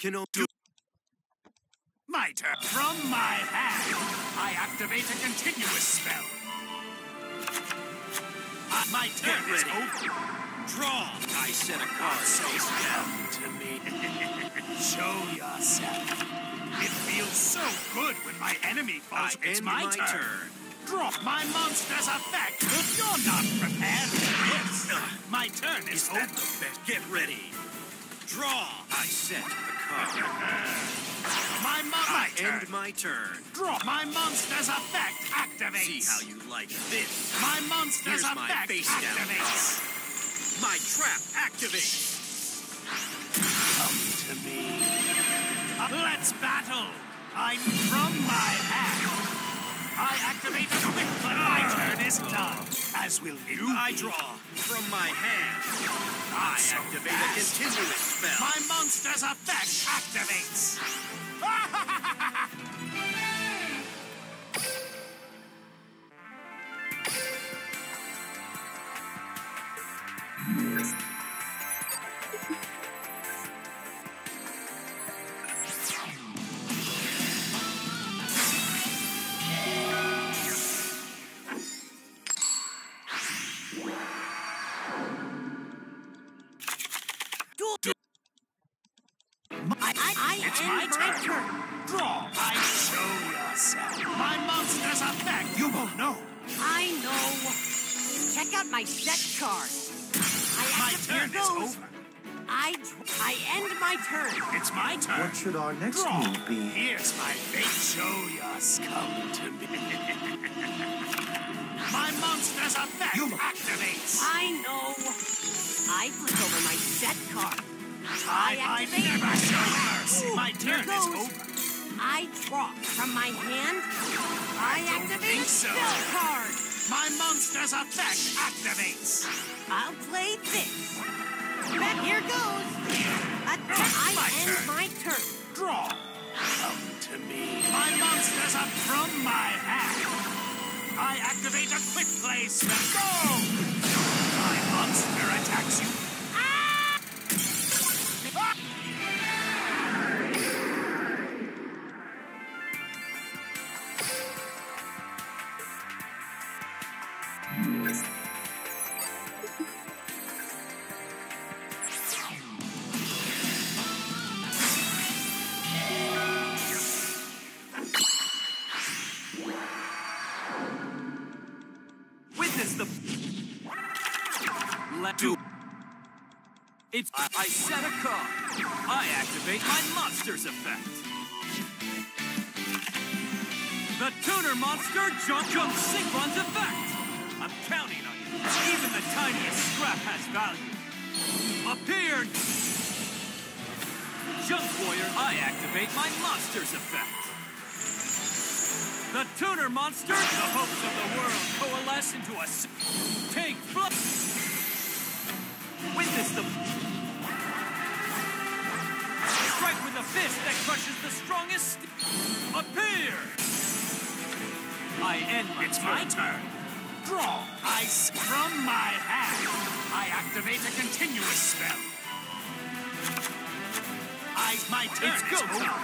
Can only do. My turn. From my hand, I activate a continuous spell. Uh, my turn Get is over. Draw. I set a card face down. To me. Show yourself. It feels so good when my enemy I falls. it's end my, my turn. turn. Drop my monster's effect. If you're not prepared for this, my turn is Is over. Get ready. Draw. I set. My, my turn. end my turn. Drop my monster's effect activates. See how you like this. My monster's Here's my effect face down activates. My trap activates. Come to me. Uh, let's battle. I'm from my hand. I activate quick but my ah. turn is done. As will you. I draw from my hand. I activate a continuous spell. My monster's effect activates. It's my my turn. turn. Draw. I show yourself. My monster's effect. You won't know. I know. Check out my set card. I My turn here is goes. over. I, I end my turn. It's my turn. What should our next Draw. move be? Here's my fate. Show yours. Come to me. my monster's effect activates. I know. I flip over my set card. I, I activate never my show mercy. My turn is over. I draw from my hand. I, don't activate a so. spell card. My monster's effect activates. I'll play this. Back here goes. Attack. Ah, I My end turn. my turn. Draw. Come to me. My monsters are from my hand. I activate a quick play spell. Go! My monster attacks you. It's. I, I set a card. I activate my monster's effect. The tuner monster jump Junk Synchron's effect. I'm counting on you. Even the tiniest scrap has value. Appeared. Junk Warrior. I activate my monster's effect. The tuner monster, the hopes of the world coalesce into a... take flight. Witness the strike with a fist that crushes the strongest. Appear. I end my It's my turn. Draw. I s- from my hand. I activate a continuous spell. I my turn It's is go over.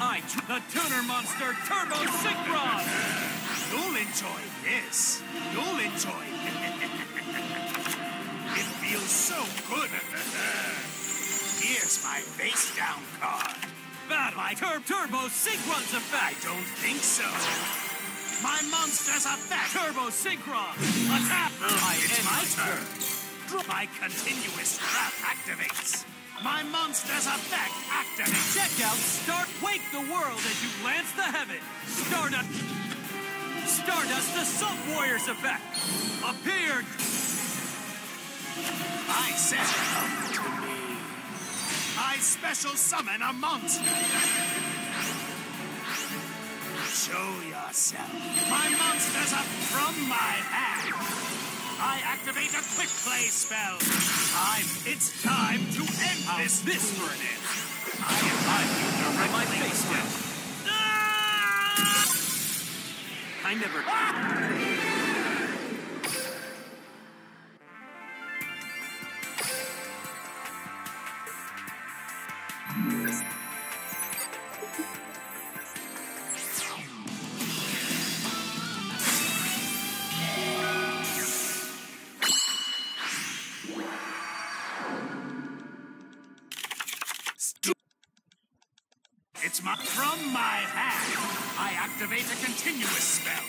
I the tuner monster turbo synchron. You'll enjoy this. You'll enjoy it. feels so good. Here's my face down card. Battle Tur- turbo synchron's I effect. don't think so. My monster's effect. Turbo synchron. Attack! I it's end my my turn. My continuous trap activates. My monster's effect activates. Check out Start Wake the World as you lance the heaven. Stardust. Stardust the Sub Warriors effect. Appeared. I said, come to me. I special summon a monster. Show yourself. My monsters are from my hand. I activate a quick play spell. Time. It's time to end How's this. this for an answer? I invite you Don't my directly. face down. Ah! I never. Stu it's my from my hand. I activate a continuous spell.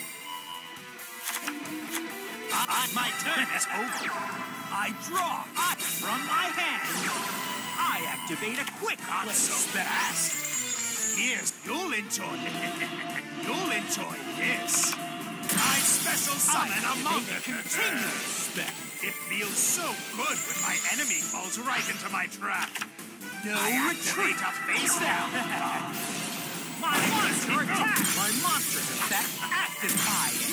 Uh, my turn is over. I draw. I, from my hand. I activate a quick Not so fast. Here's you'll enjoy. you'll enjoy this. I special summon a monkey. Continuous spell. It feels so good when my enemy falls right into my trap. No I retreat. Face down. my monster attack. My monster's effect active.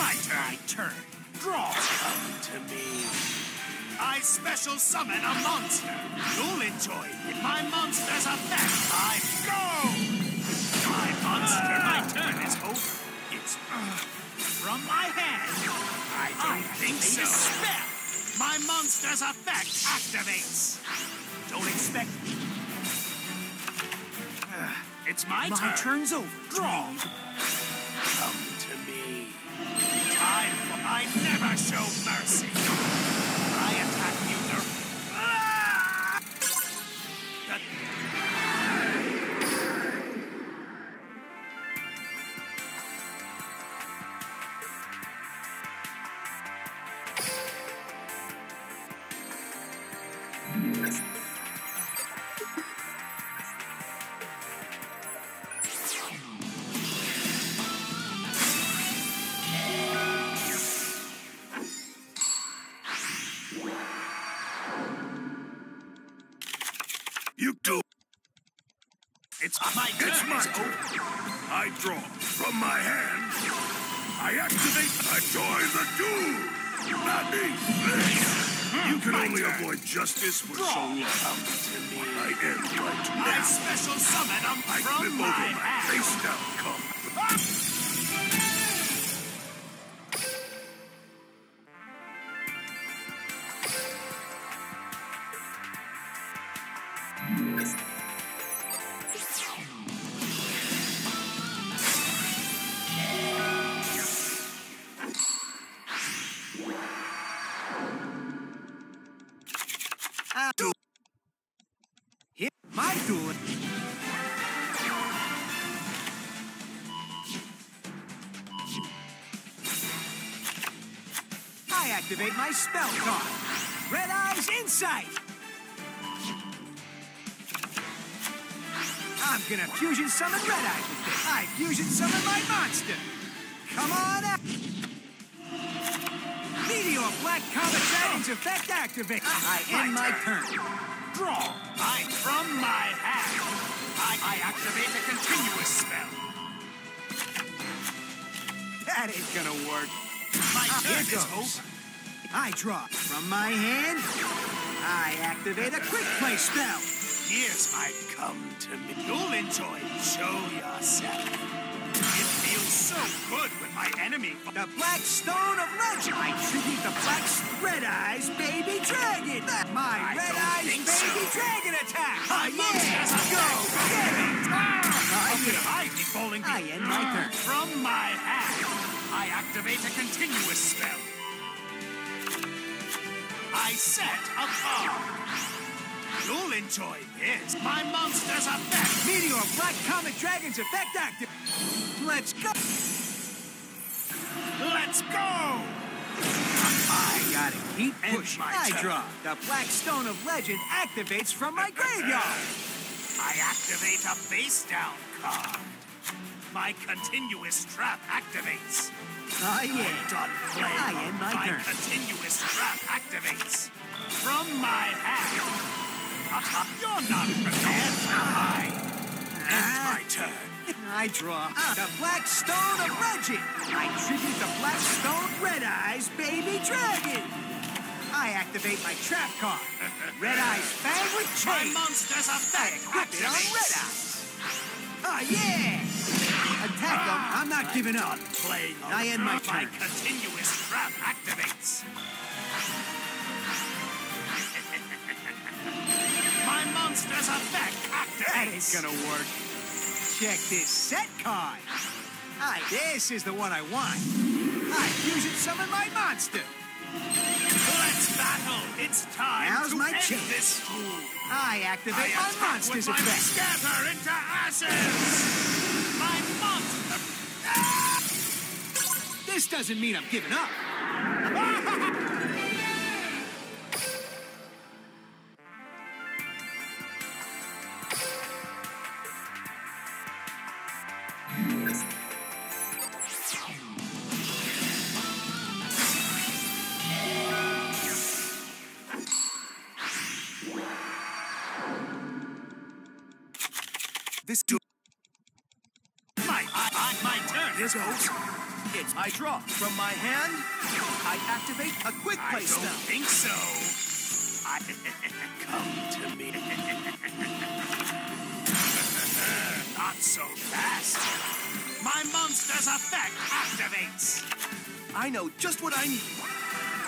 My turn. My turn. Draw. Come to me. I special summon a monster. You'll enjoy it. My monster's effect. I go. My monster. Uh, my turn is over. It's uh, from my hand. I I think so. Spell. My monster's effect activates. Don't expect it's my, my turn. My turn's over. Draw. Come to me. Time for I never show mercy. Draw from my hand. I activate. I join the duel. Not me. You can my only turn. avoid justice for draw. so long. Come to me. I am right now. I special summon them I from flip my over my face down. Come. My duel. I activate my spell card. Red Eye's Insight. I'm gonna fusion summon Red Eyes with this. I fusion summon my monster. Come on out. Meteor Black Comet Dragon's effect activate. I end my turn. Draw. I from my hand. I, I activate a continuous spell. That ain't gonna work. My ah, turn is over. I draw. From my hand, I activate a quick play spell. Years might come to me. You'll enjoy. Show yourself. So good when my enemy... The Black Stone of Legend. I tribute the Black Red Eyes Baby Dragon. My I Red Eyes Baby so. Dragon attack. Oh, yeah. Go. Get it. Ah. How could I be falling... I my turn. From my hand, I activate a continuous spell. I set a card. You'll enjoy this. My monster's effect. Meteor Black Comet Dragon's effect active. Let's go. Let's go. I gotta keep pushing. I draw. The Black Stone of Legend activates from my graveyard. I activate a face down card. My continuous trap activates. Ah, oh. I'm done playing. I end ah, my, my turn. continuous trap activates. From my hand, you're not prepared for I. It's my turn. I draw the Black Stone of Legend. I tribute the Black Stone Red Eyes Baby Dragon. I activate my trap card. Red Eyes Fang with Chain. My monster's effect it on Red Eyes. Oh, yeah! Attack them. I'm not giving up. Playing I end my turn. My continuous trap activates. Monster's effect activates. That ain't gonna work. Check this set card. Aye, this is the one I want. I fusion summon my monster. Let's battle! It's time Now's to my end chance. this fool! I activate I my monster's with my effect. scatter into ashes! My monster! This doesn't mean I'm giving up. quick I don't spell. think so. I come to me. Not so fast. My monster's effect activates. I know just what I need.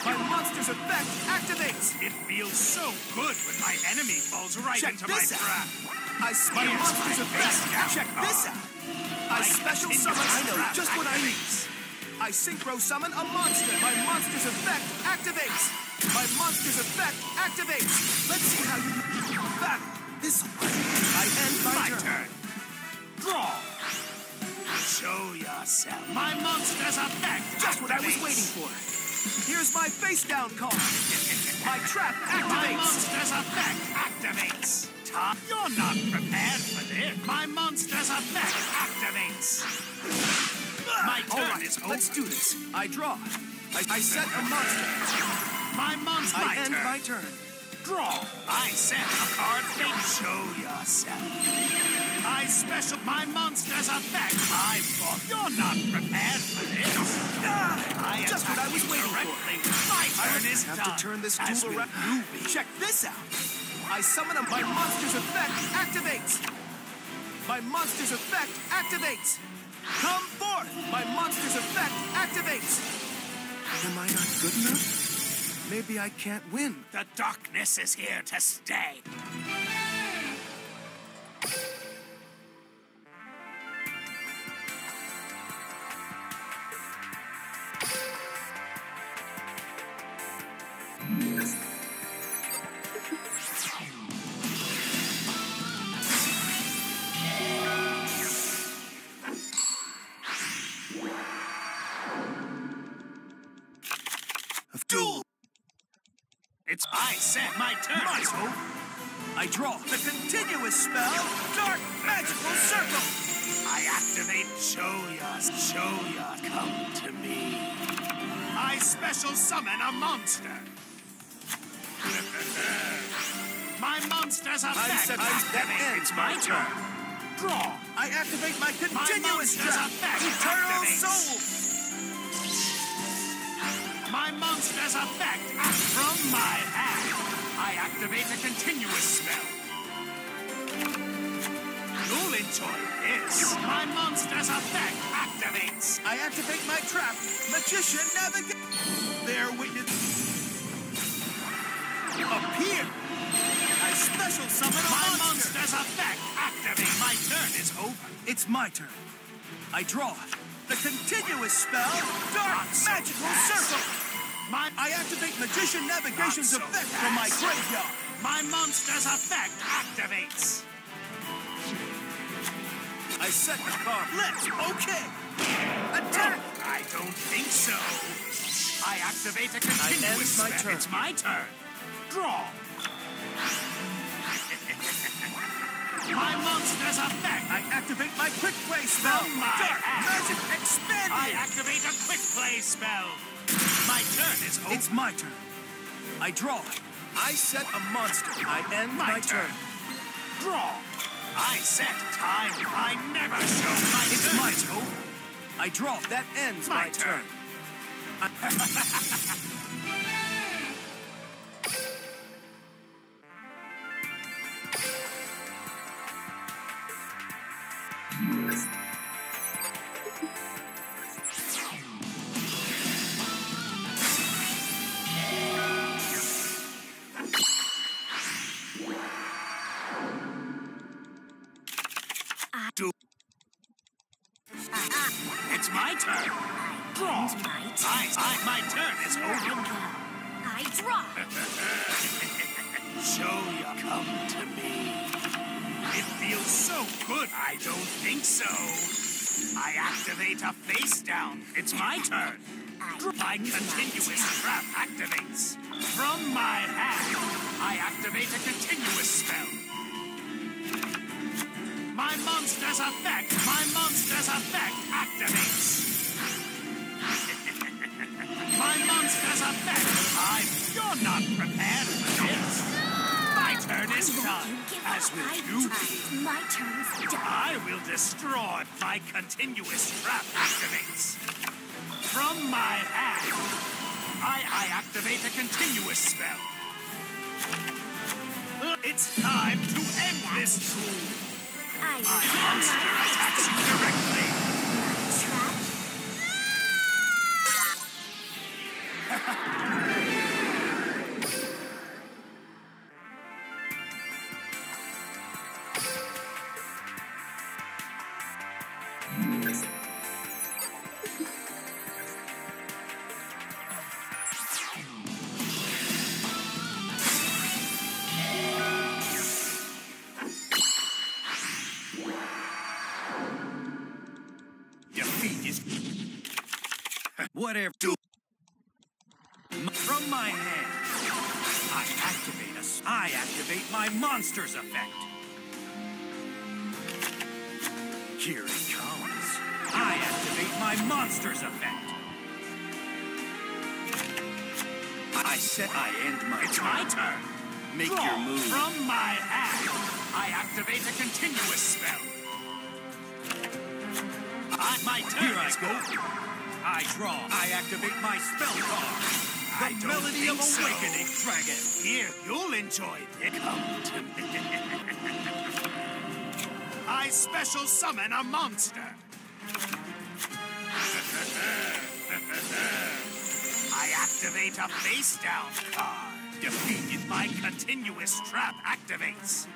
My monster's effect activates. It feels so good when my enemy falls right Check into my trap. I my monster's effect. Check this out. I My special summon. I know just what I need. Activates. I synchro summon a monster. My monster's effect activates. My monster's effect activates. Let's see how you battle. This. I end my, My turn. turn. Draw. Show yourself. My monster's effect. Just what I was waiting for. Here's my face down card. My trap activates. My monster's effect activates. Top, you're not prepared for this. My monster's effect activates. My turn right, is over. let's do this. I draw. I, I set a monster. My monster. I my end turn. my turn. Draw. I set a card. Then show yourself. I special. My monster's effect. I thought you're not prepared for this. Ah, I Just what I was waiting for. My turn is have done. to turn this As duel around. Check this out. I summon a my monster's effect activates. My monster's effect activates. Come forth. My monster's effect activates. Am I not good enough? Maybe I can't win. The darkness is here to stay. It's I set my turn. My over. I draw the continuous spell, Dark Magical Circle. I activate Show Ya. Show Ya. Come to me. I special summon a monster. my monster's effect set- I- that activates. ends It's my my turn. Draw. I activate my continuous monster's effect Eternal activates. Soul. My monster's effect from my hand. I activate a continuous spell. You'll enjoy this. My monster's effect activates. I activate my trap, Magician Navigation. There, witness. Appear. I special summon a My monster. monster's effect activates. My turn is over. It's my turn. I draw the continuous spell, Dark Not Magical fast. Circle. My, I activate Magician Navigation's so effect from my graveyard. my monster's effect activates. I set the card. Let's okay. Attack. I don't think so. I activate a continuous my turn. It's my turn. Draw. my monster's effect. I activate my quick play spell, From my Dark. Magic Expanded. I activate a quick play spell. My turn is over. It's my turn. I draw. I set a monster. I end my, My turn. turn. Draw. I set time. I never show my It's turn. my turn. I draw. That ends My my, turn. turn. My turn. It's my turn. I My continuous trap activates. From my hand, I activate a continuous spell. My monster's effect, my monster's effect activates. my monster's effect. I'm. You're not prepared for this. My turn is done, as will I you turn. be. My turn's done. I will destroy my continuous trap activates. From my hand, I, I activate a continuous spell. It's time to end this. I My monster attacks you directly. Whatever. Do. From my hand, I activate a. I activate my monster's effect. Here it comes. I activate my monster's effect. I set. I end my It's turn. my turn. Make Draw. your move. From my hand, I activate a continuous spell. I, my turn Here I go. I draw. I activate my spell card. The I melody of think so. awakening dragon. Here, you'll enjoy it. Come to me. I special summon a monster. I activate a face down card. Defeated my continuous trap activates.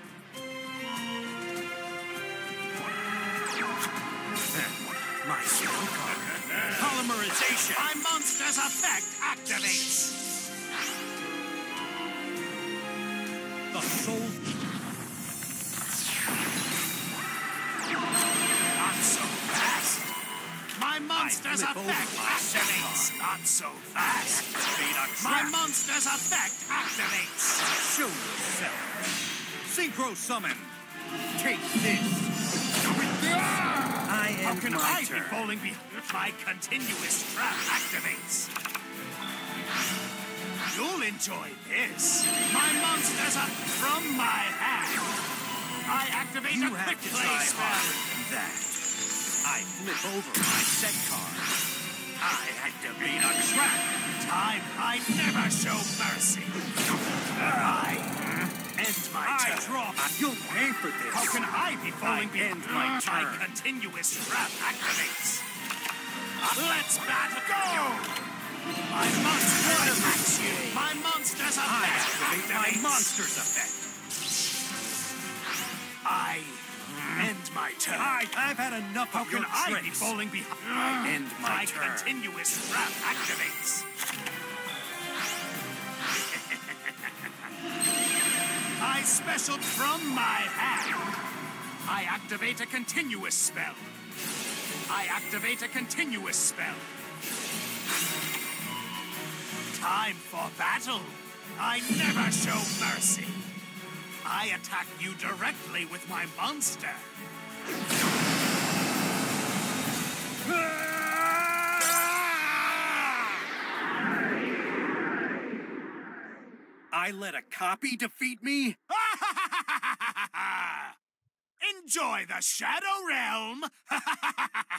My spell card. Polymerization. My monster's effect activates. The soul. Not so fast. My monster's effect activates. Not so fast. My monster's effect activates. Show yourself. Synchro summon. Take this. Ah! How can I turn. be falling behind? My continuous trap activates. You'll enjoy this. My monsters are from my hand. I activate You a have quick to play spell. that. I flip over my set card. I activate a trap. Time I never show mercy. I end my I turn. draw. You'll pay for this. How can I be falling I end my behind? My continuous trap activates. Ah. Let's battle. Go! My monster attacks you. My monster's I effect activate my monster's effect. I end my turn. I, I've had enough How of your can I be falling behind? I end my My turn. continuous trap activates. I special from my hand. I activate a continuous spell. I activate a continuous spell. Time for battle. I never show mercy. I attack you directly with my monster. I let a copy defeat me? Enjoy the Shadow Realm!